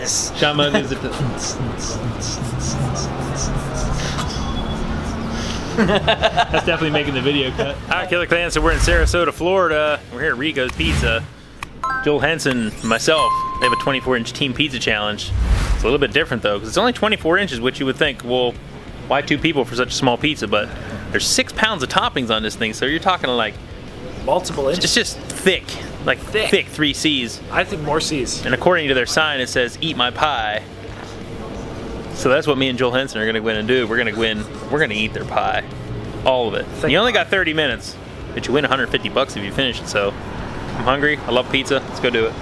Yes. Sean Mo gives it. That's definitely making the video cut. All right, Killer Clan. So we're in Sarasota, Florida. We're here at Rico's Pizza. Joel Hansen, myself, they have a 24-inch team pizza challenge. It's a little bit different though, because it's only 24 inches, which you would think, well, why two people for such a small pizza? But there's six pounds of toppings on this thing, so you're talking like Multiple inches. it's just thick, like Thick. thick, three C's. I think more C's. And according to their sign, it says "Eat my pie." So that's what me and Joel Hansen are gonna go in and do. We're gonna go in. We're gonna eat their pie, all of it. You only got 30 minutes, but you win 150 bucks if you finish it. So I'm hungry. I love pizza. Let's go do it.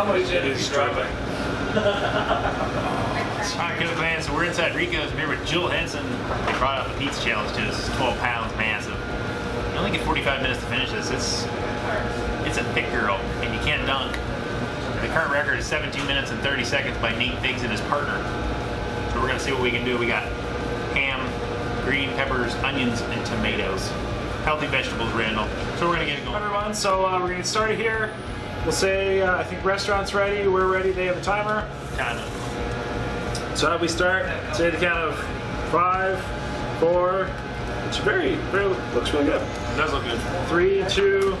How much did it struggling? Alright, good man. So we're inside Rico's. With Joel Hansen. They brought out the pizza challenge to us. It's 12 pounds, massive. You only get 45 minutes to finish this. It's it's a thick girl, and you can't dunk. The current record is 17 minutes and 30 seconds by Nate Biggs and his partner. So we're gonna see what we can do. We got ham, green peppers, onions, and tomatoes. Healthy vegetables, Randall. So we're gonna get it going. Everyone, so uh, we're gonna get started here. We'll say uh, I think restaurant's ready. We're ready. They have a timer. Kind of. So how do we start? Say the count of five, four. It's very, very looks really good. It does look good. Three, two.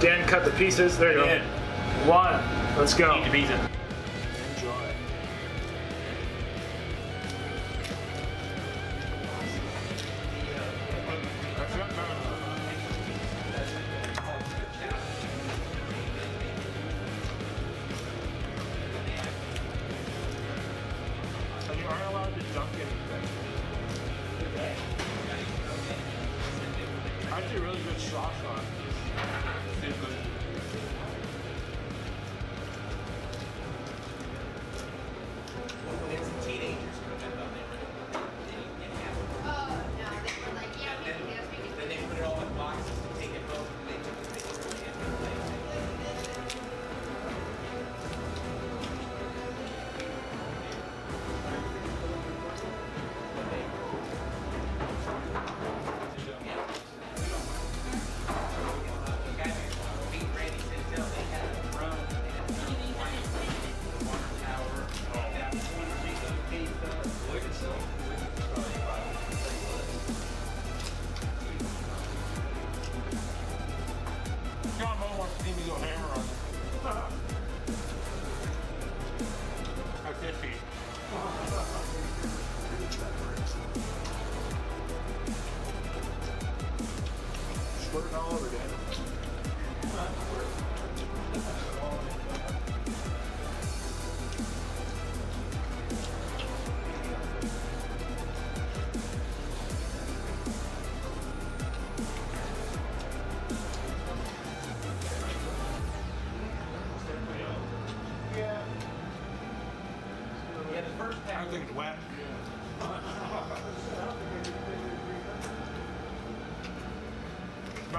Dan cut the pieces. There you go. One. Let's go. Eat the pizza.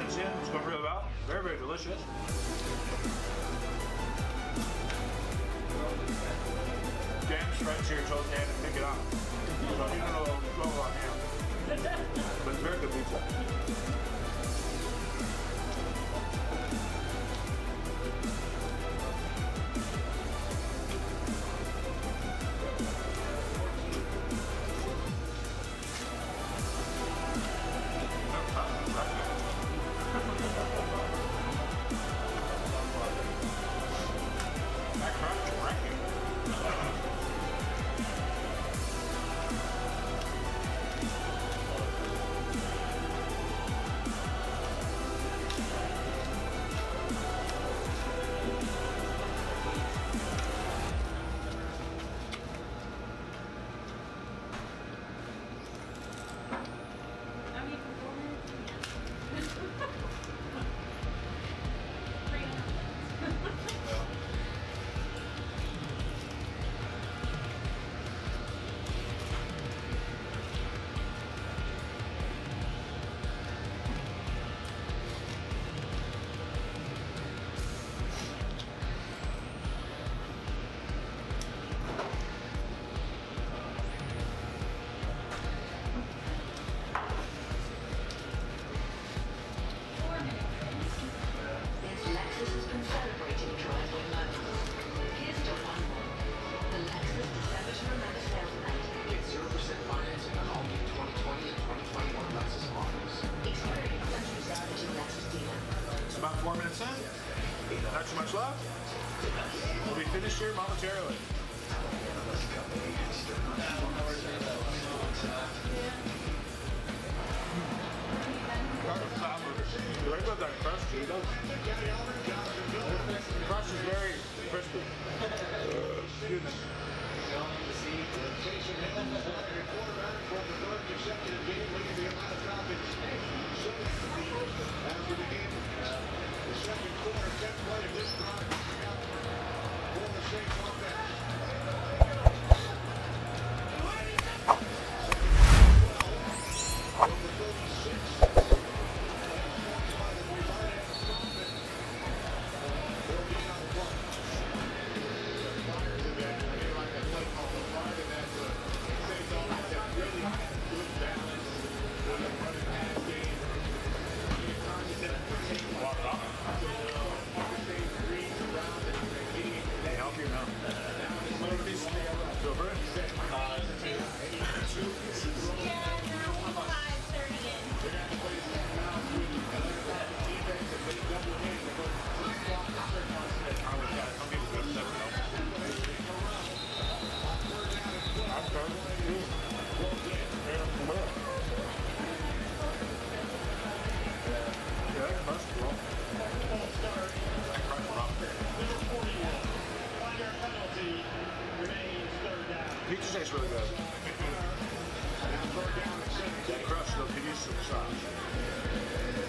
minutes in, it's going really well. Very, very delicious. Dan's friends here told Dan to pick it up. So he don't know what's going on now. But it's very good pizza. Not too much left. We'll be finished here momentarily. Right about that crust, Pizza tastes really good. That crust though could use some sauce.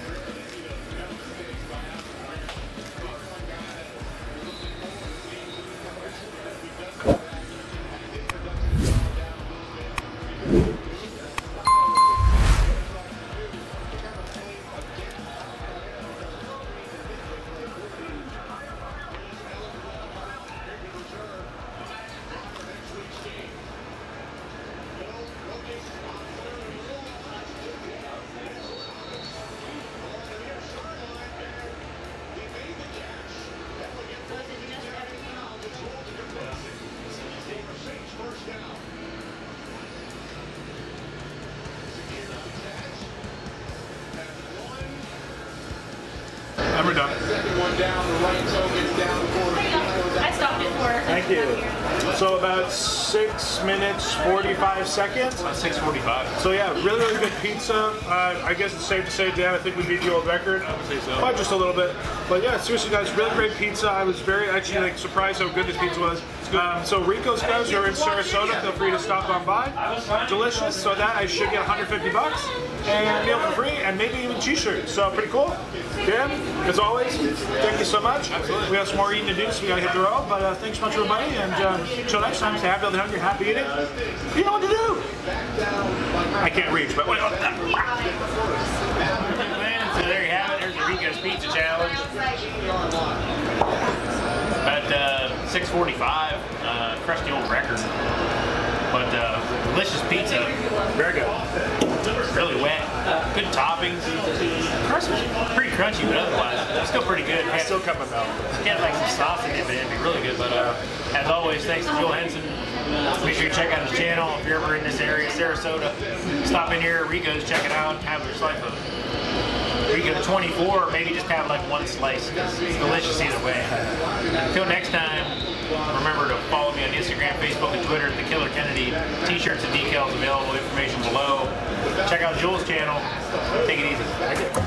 Go. I stopped it for. Thank you. So about six minutes, 45 seconds. About 6:45. So yeah, really, really good pizza. Uh, I guess it's safe to say, Dan, I think we beat the old record. I would say so. By just a little bit. But yeah, seriously, guys, really great pizza. I was very actually like surprised how good this pizza was. Um, so Rico's guys, you're in Sarasota. Feel free to stop on by. Delicious. So that I should get 150 bucks and meal for free, and maybe even t-shirts. So pretty cool. Dan, as always, thank you so much. Absolutely. We have some more eating to do, so we gotta hit the road. But uh, thanks so much, everybody, and um, until next time, stay happy, healthy, hungry, happy eating. You know what to do. I can't reach, but wait. So there you have it. There's the Rico's Pizza Challenge. About uh, 6:45, uh, crushed the old record, but uh, delicious pizza. Very good. Really wet, good toppings. Crust was pretty crunchy, but otherwise it's still pretty good. Had, Still coming though. had like some sauce in it, but it'd be really good. But uh, as always, thanks to Joel Hansen. Make sure you check out his channel if you're ever in this area, Sarasota. Stop in here, Rico's, check it out, have your slice of Rico 24, or maybe just have like one slice. It's delicious either way. Until next time, remember to follow me on Instagram, Facebook, and Twitter The Killer Kennedy. T-shirts and decals available, information below. Check out Jules' channel. Take it easy.